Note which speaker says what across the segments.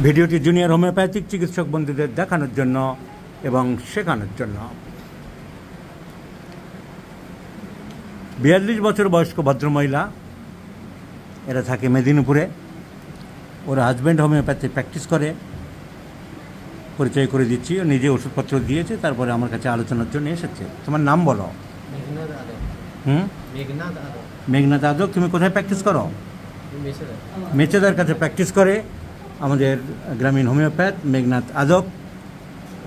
Speaker 1: ভিডিওটি junior homeopathic চিকিৎসক বন্ধুদের দেখানোর জন্য এবং শেখানোর জন্য। বিয়াল্লিশ বছর বয়স্ক ভদ্রমহিলা এরা থাকে মেদিনীপুরে। ওর হাজব্যান্ড হোমিওপ্যাথি প্র্যাকটিস করে। পরিচয় করে দিচ্ছি ও নিজে ওষুধপত্র দিয়েছে তারপরে আমার কাছে আলোচনার জন্য এসেছে। তোমার নাম বলো।
Speaker 2: মেঘনাথ
Speaker 1: হুম?
Speaker 2: মেঘনাথ
Speaker 1: আদক। তুমি কোথায় প্র্যাকটিস করো? মেচেদার কাছে প্র্যাকটিস করে। আমাদের গ্রামীণ হোমিওপ্যাথ মেঘনাথ আদব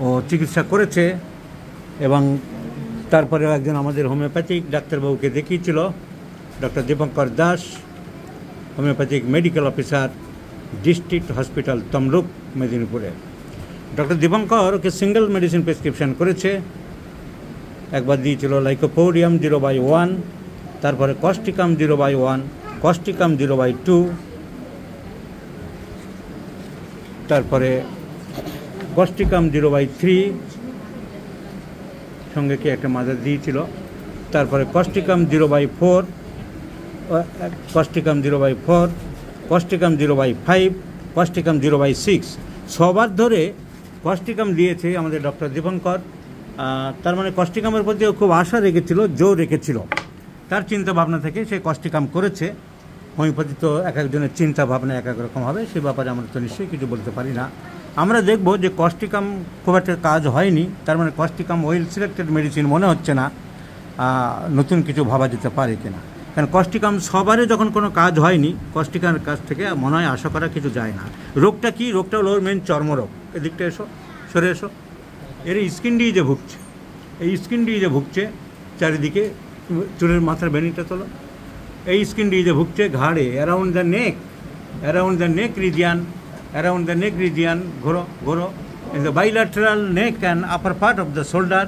Speaker 1: ও চিকিৎসা করেছে এবং তারপরেও একজন আমাদের হোমিওপ্যাথিক ডাক্তারবাবুকে দেখিয়েছিল, doctor Dipankar Das, homeopathic medical officer, district hospital Tamluk, মেদিনীপুরে। ডক্টর দীপঙ্কর ওকে সিঙ্গেল মেডিসিন প্রেসক্রিপশন করেছে, একবার দিয়েছিল লাইকোপোডিয়াম জিরো বাই ওয়ান, তারপরে causticum zero by one causticum zero by two তারপরে কস্টিকাম জিরো বাই থ্রি সঙ্গে কি একটা মাদার দিয়েছিল তারপরে causticum zero by four causticum zero by four causticum zero by five causticum zero by six. সবার ধরে Causticum দিয়েছে আমাদের ডক্টর দীপঙ্কর। তার মানে কস্টিকামের প্রতি খুব আশা রেখেছিল, জোর রেখেছিল। তার চিন্তা ভাবনা থেকে সে কস্টিকাম করেছে। হোমিওপ্যাথি তো এক একজনের চিন্তা ভাবনা এক এক রকম হবে, সে ব্যাপারে আমরা তো নিশ্চয়ই কিছু বলতে পারি না। আমরা দেখব যে কস্টিকাম খুব একটা কাজ হয়নি, তার মানে কস্টিকাম ওয়েল সিলেক্টেড মেডিসিন মনে হচ্ছে না নতুন কিছু ভাবা যেতে পারে কিনা। কারণ কস্টিকাম সবারই যখন কোনো কাজ হয়নি কস্টিকামের কাছ থেকে মনে হয় আশা করা কিছু যায় না। রোগটা কি? রোগটা হলো মেন চর্মরোগ। এদিকটা এসো, সরে এসো। এর স্কিন ডিজে ভুগছে, এই স্কিন ডিজে ভুগছে, চারিদিকে চুলের মাথার বেনিটা তোলো। এই স্কিন ডিজে ভুগছে, ঘাড়ে around the neck around the neck region around the neck region ঘোরো ঘোরো in the bilateral neck and upper part of the shoulder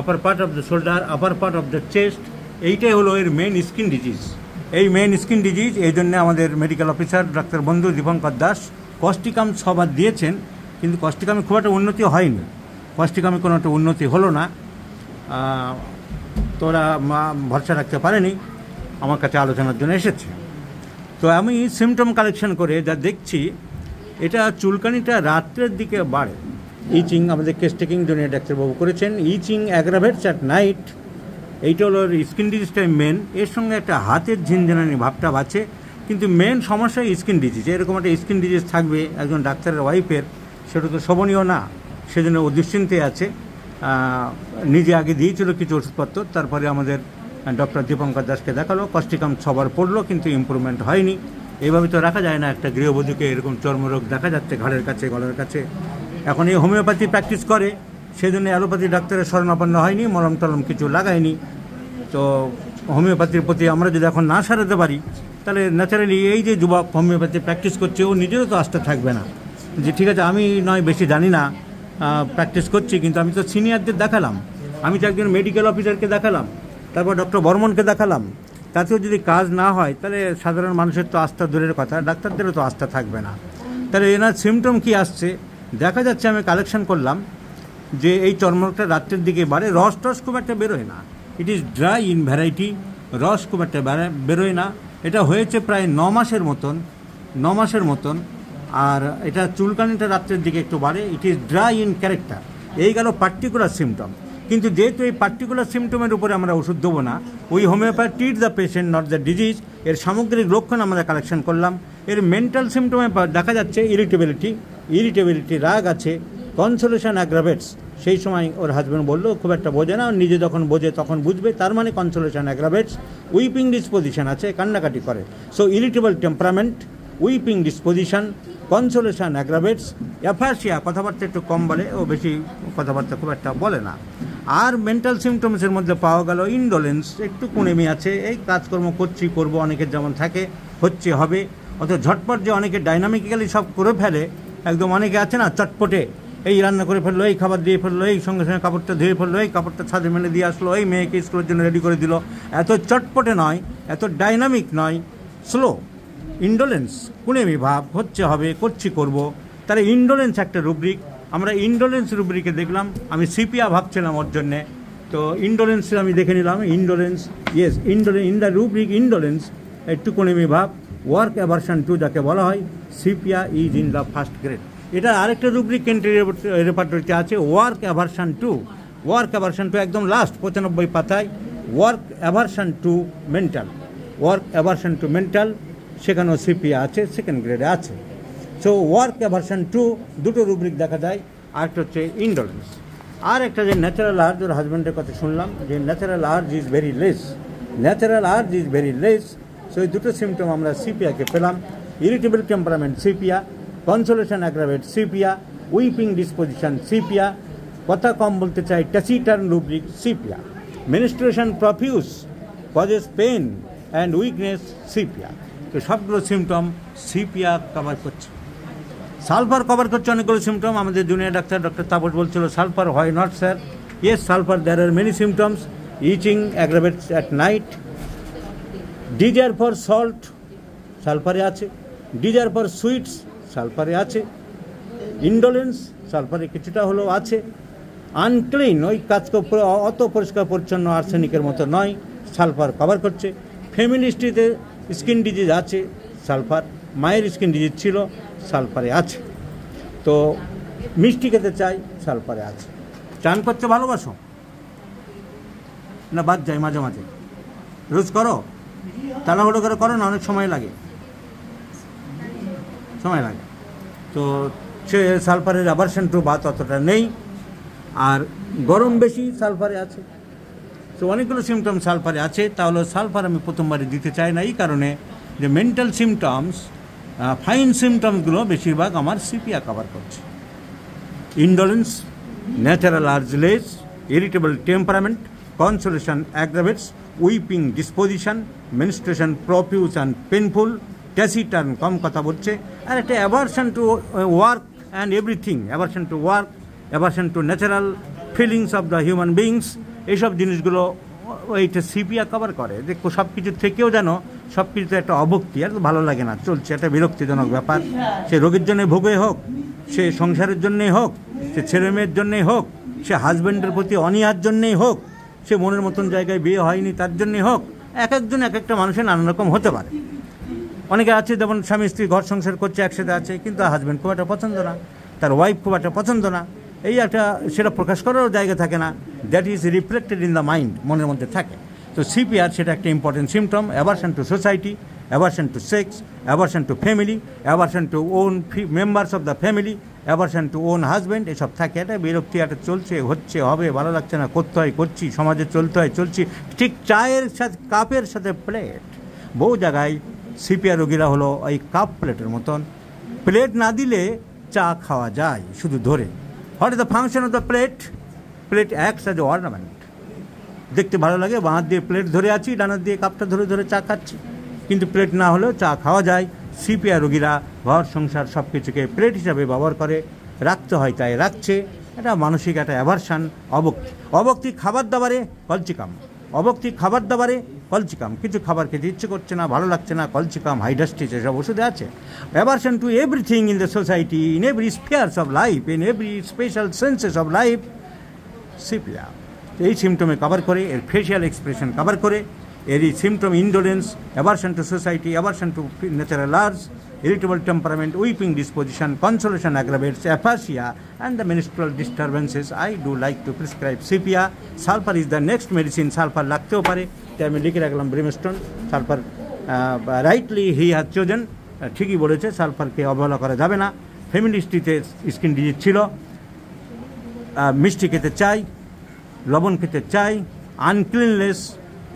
Speaker 1: upper part of the shoulder upper part of the chest এইটাই হলো এর main skin disease এই main skin disease এই জন্য আমাদের medical officer doctor বন্ধু দীপঙ্কর দাস কস্টিকাম সবার দিয়েছেন, কিন্তু কস্টিকামে খুব একটা উন্নতি হয়নি। কস্টিকামে কোনো একটা উন্নতি হলো না। তোরা ভরসা রাখতে পারেনি। আমার কাছে আলোচনার জন্য এসেছে। তো আমি সিমটম কালেকশন করে যা দেখছি, এটা চুলকানিটা রাত্রের দিকে বাড়ে। ইচিং, আমাদের কেস টেকিং ডাক্তারবাবু করেছেন। ইচিং অ্যাগ্রাভেটস অ্যাট নাইট এইটা হলো স্কিন ডিজিজটাই মেন এর সঙ্গে একটা হাতের ঝিনঝিনানি ভাবটা আছে, কিন্তু মেন সমস্যা স্কিন ডিজিজ এরকম একটা স্কিন ডিজিজ থাকবে একজন ডাক্তারের ওয়াইফের সেটা তো শোভনীয় না। সেজন্য ও দুশ্চিন্তে আছে। নিজে আগে দিয়েছিল কিছু ওষুধপত্র, তারপরে আমাদের ডক্টর দীপঙ্কর দাসকে দেখাল কস্টিকাম সবার পড়ল, কিন্তু ইম্প্রুভমেন্ট হয়নি। এইভাবে তো রাখা যায় না, একটা গৃহবধূকে এরকম চর্মরোগ দেখা যাচ্ছে, ঘাড়ের কাছে, গলার কাছে। এখন এই হোমিওপ্যাথি প্র্যাকটিস করে, সেজন্য অ্যালোপ্যাথি ডাক্তারের শরণাপন্ন হয়নি মলম টলম কিছু লাগায়নি। তো হোমিওপ্যাথির প্রতি আমরা যদি এখন না সারাতে পারি, তাহলে ন্যাচারালি এই যে যুবক হোমিওপ্যাথি প্র্যাকটিস করছে, ও নিজেরও তো আস্থা থাকবে না। যে ঠিক আছে, আমি নয়, বেশি জানি না প্র্যাকটিস করছি, কিন্তু আমি তো সিনিয়রদের দেখালাম। আমি তো একজন মেডিকেল অফিসারকে দেখালাম। তারপর ডক্টর বর্মনকে দেখালাম। তাতেও যদি কাজ না হয়, তাহলে সাধারণ মানুষের তো আস্থা দূরের কথা, ডাক্তারদেরও তো আস্থা থাকবে না। তাহলে এনার সিমটম কি আসছে? দেখা যাচ্ছে আমি কালেকশন করলাম যে এই চর্মরোগটা রাত্রের দিকে বাড়ে, রস টস খুব একটা বেরোয় না। It is dry in variety রস খুব একটা বেরোয় না। এটা হয়েছে প্রায় ন মাসের মতন, ন মাসের মতন। আর এটা চুলকানিটা রাত্রের দিকে একটু বাড়ে। It is dry in character এই গেল পার্টিকুলার সিমটম কিন্তু যেহেতু এই পার্টিকুলার সিমটমের উপরে আমরা ওষুধ দেবো না, ওই homeopath treat the patient not the disease এর সামগ্রিক লক্ষণ আমরা কালেকশন করলাম। এর মেন্টাল সিমটমে দেখা যাচ্ছে ইরিটেবিলিটি ইরিটেবিলিটি রাগ আছে কনসোলেশন অ্যাগ্রাভেটস সেই সময় ওর হাজব্যান্ড বলল, খুব একটা বোঝে না, নিজে যখন বোঝে তখন বুঝবে। তার মানে কনসোলেশন অ্যাগ্রাভেটস উইপিং ডিসপোজিশন আছে, কান্নাকাটি করে। So irritable temperament weeping disposition consolation aggravates aphasia কথাবার্তা একটু কম বলে, ও বেশি কথাবার্তা খুব একটা বলে না। আর মেন্টাল সিমটমসের মধ্যে পাওয়া গেল ইন্ডোলেন্স একটু কুনেমি আছে, এই কাজকর্ম করছি, করব, অনেকের যেমন থাকে, হচ্ছে, হবে। অত ঝটপট যে অনেকে ডাইনামিক্যালি সব করে ফেলে, একদম অনেকে আছে না, চটপটে, এই রান্না করে ফেলল, এই খাবার দিয়ে ফেলল, এই সঙ্গে সঙ্গে কাপড়টা ধুয়ে ফেলল, এই কাপড়টা ছাদে মেলে দিয়ে আসলো, এই মেয়েকে স্কুলের জন্য রেডি করে দিল। এত চটপটে নয়, এত ডাইনামিক নয় স্লো ইন্ডোলেন্স কুনেমি ভাব, হচ্ছে, হবে, করছি, করব। তাহলে ইন্ডোলেন্স একটা রুব্রিক আমরা ইন্ডোলেন্স রুবরিকে দেখলাম, আমি সিপিয়া ভাবছিলাম ওর জন্যে। তো ইন্ডোলেন্স আমি দেখে নিলাম indolence yes indolence in the rubric indolence একটু কুনেমি ভাব ওয়ার্ক অ্যাভারশন টু যাকে বলা হয় sepia is in the first grade এটা আরেকটা রুব্রিক এন্ট্রি রেপার্টরিতে আছে work aversion to work aversion to একদম লাস্ট পঁচানব্বই পাতায় work aversion to mental work aversion to mental সেখানেও সিপিয়া আছে সেকেন্ড গ্রেডে আছে। সো ওয়ার্ক অ্যাভারশন টু দুটো রুব্রিক দেখা যায়, আরেকটা হচ্ছে ইন্ডোলেন্স আর একটা যে ন্যাচারাল আর্জ ওর হাজব্যান্ডের কথা শুনলাম, যে natural urge is very less natural urge is very less so এই দুটো সিমটম আমরা সিপিয়াকে পেলাম। Irritable temperament sepia consolation aggravate sepia weeping disposition sepia কথা কম বলতে চাই taciturn rubric sepia menstruation profuse causes pain and weakness sepia তো সবগুলো সিমটম সিপিয়া কভার করছে। সালফার কভার করছে অনেকগুলো সিমটম আমাদের জুনিয়র ডাক্তার ডক্টর তাপস বলছিল, সালফার হয় not sir yes sulphur there are many symptoms itching aggravates at night desire for salt সালফারে আছে. Desire for sweets সালফারে আছে. ইন্ডোলেন্স সালফারে কিছুটা হলেও আছে. আনক্লিন ওই কাজ অত পরিষ্কার পরিচ্ছন্ন আর্সেনিকের মতো নয় সালফার কভার করছে। ফেমিনিস্ট্রিতে স্কিন ডিজিজ আছে সালফার মায়ের স্কিন ডিজিজ ছিল। সালফারে আছে। তো মিষ্টি খেতে চাই, সালফারে আছে। চান করতে ভালোবাসো? না, বাদ যায় মাঝে মাঝে। রোজ করো? তাড়াহুড়ো করে করো না, অনেক সময় লাগে। সময় লাগে। তো সে সালফারের অ্যাভারশন টু ভাত অতটা নেই। আর গরম বেশি সালফারে আছে। তো অনেকগুলো সিমটম সালফারে আছে। তাহলে সালফার আমি প্রথমবারে দিতে চাই না, এই কারণে যে মেন্টাল সিমটমস ফাইন সিমটমসগুলো বেশিরভাগ আমার সিপিয়া কভার করছে। indolence, natural urgeless, irritable temperament, consolation aggravates, weeping disposition, menstruation profuse and painful, taciturn কম কথা বলছে। আর একটা aversion to work and everything aversion to work aversion to natural feelings of the human beings এইসব জিনিসগুলো ওইটা sepia cover করে। যে সব কিছু থেকেও যেন সব কিছু একটা অভক্তি, আর ভালো লাগে না, চলছে একটা বিরক্তিজনক ব্যাপার। সে রোগীর জন্য ভোগে হোক, সে সংসারের জন্যেই হোক, সে ছেলে মেয়ের জন্যেই হোক, সে হাজব্যান্ডের প্রতি অনীহার জন্যেই হোক, সে মনের মতন জায়গায় বিয়ে হয়নি তার জন্যই হোক, এক একজন এক একটা মানুষের নানা রকম হতে পারে। অনেকে আছে যেমন স্বামী স্ত্রী ঘর সংসার করছে, একসাথে আছে, কিন্তু হাজব্যান্ড খুব একটা পছন্দ না, তার ওয়াইফ খুব একটা পছন্দ না। এই একটা সেটা প্রকাশ করারও জায়গা থাকে না। That is reflected in the mind মনের মধ্যে থাকে। তো সিপিআর সেটা একটা important symptom aversion to society aversion to sex aversion to family aversion to own members of the family aversion to own husband এসব থাকে। এটা বিরক্তি একটা চলছে, হচ্ছে, হবে, ভালো লাগছে না, করতে হয়, করছি, সমাজে চলতে হয়, চলছি। ঠিক চায়ের সাথে, কাপের সাথে প্লেট বহু জায়গায় সিপিআর রোগীরা হলো ওই কাপ প্লেটের মতন। প্লেট না দিলে চা খাওয়া যায়, শুধু ধরে। What is the function of the plate plate acts as ornament দেখতে ভালো লাগে, বাঁ দিয়ে প্লেট ধরে আছি ডানার দিয়ে কাপটা ধরে ধরে চা খাচ্ছি। কিন্তু প্লেট না হলেও চা খাওয়া যায়। সিপিআর রোগীরা ঘর, সংসার সব কিছুকে প্লেট হিসাবে ব্যবহার করে। রাখতে হয় তাই রাখছে। এটা মানসিক একটা অ্যাভারশান অবক্তি। অবক্তি খাবার দাবারে, কলচিকাম। অবক্তি খাবার দাবারে, কলচিকাম। কিছু খাবার খেতে ইচ্ছে করছে না, ভালো লাগছে না, কলচিকাম হাইডাস্টিস এসব ওষুধে আছে। Aversion to everything in the society in every spheres of life in every special senses of life sepia এই সিমটমে কভার করে এর ফেশিয়াল এক্সপ্রেশন কভার করে এর এই symptom indolence aversion to society aversion to natural arts irritable temperament, weeping disposition, consolation aggravates, aphasia, and the menstrual disturbances. I do like to prescribe sepia. Sulfur is the next medicine. Sulfur লাগতেও পারে তাই আমি লিখে রাখলাম brimstone sulphur rightly he has chosen ঠিকই বলেছে সালফারকে অবহেলা করা যাবে না ফেমিনিস্ট্রিতে স্কিন ডিজিজ ছিল মিষ্টি খেতে চাই লবণ খেতে চাই আনক্লিনলেস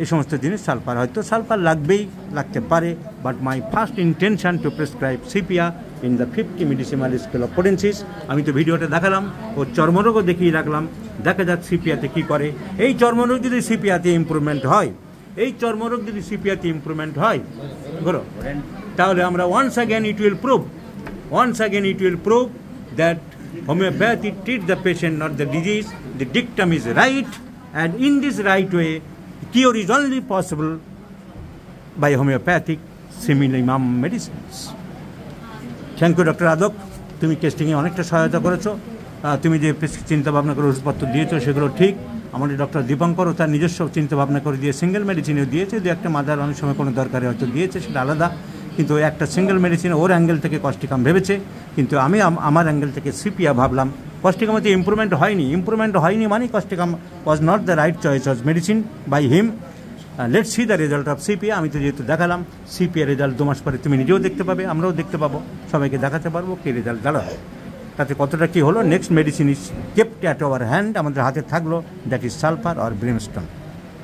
Speaker 1: এই সমস্ত জিনিস সালফার হয়তো সালফার লাগবেই লাগতে পারে but my first intention to prescribe sepia in the fifty millesimal scale of potencies আমি তো ভিডিওটা দেখালাম ও চর্মরোগও দেখিয়ে রাখলাম দেখা যাক সিপিয়াতে কী করে। এই চর্মরোগ যদি সিপিয়াতে ইম্প্রুভমেন্ট হয় এই চর্মরোগ যদি সিপিয়াতে ইম্প্রুভমেন্ট হয় ধরো তাহলে আমরা once again it will prove Once again, it will prove that homeopathy treats the patient, not the disease. The dictum is right, and in this right way, cure is only possible by homeopathic simillimum medicines. Thank you doctor Adak তুমি টেস্টিংয়ে অনেকটা সহায়তা করেছ। তুমি যে চিন্তা ভাবনা করে ওষুধপত্র দিয়েছ সেগুলো ঠিক। আমাদের ডক্টর দীপঙ্করও তার নিজস্ব চিন্তা ভাবনা করে দিয়ে সিঙ্গেল মেডিসিনও দিয়েছে। দু একটা মাদার অনেক সময় কোনো দরকারে হয়তো দিয়েছে সেটা আলাদা। কিন্তু একটা সিঙ্গেল মেডিসিন ওর অ্যাঙ্গেল থেকে কস্টিকাম ভেবেছে, কিন্তু আমি আমার অ্যাঙ্গেল থেকে সিপিয়া ভাবলাম। কস্টিকামে তো ইম্প্রুভমেন্ট হয়নি। ইম্প্রুভমেন্ট হয়নি মানে causticum was not the right choice of medicine by him let see the result of sepia আমি তো যেহেতু দেখালাম সিপিএ রেজাল্ট দু মাস পরে তুমি নিজেও দেখতে পাবে, আমরাও দেখতে পাবো। সবাইকে দেখাতে পারব কি রেজাল্ট দাঁড়াবে তাতে কতটা কী হলো? Next medicine is kept at our hand আমাদের হাতে থাকল দ্যাট ইজ সালফার আর ব্রিমস্টোন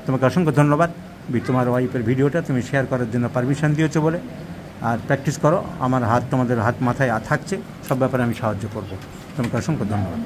Speaker 1: তোমাকে অসংখ্য ধন্যবাদ। তোমার ওয়াইফের ভিডিওটা তুমি শেয়ার করার জন্য পারমিশন দিয়েছ বলে। আর প্র্যাকটিস করো। আমার হাত তোমাদের হাত মাথায় থাকছে। সব ব্যাপারে আমি সাহায্য করব। তোমাকে অসংখ্য ধন্যবাদ।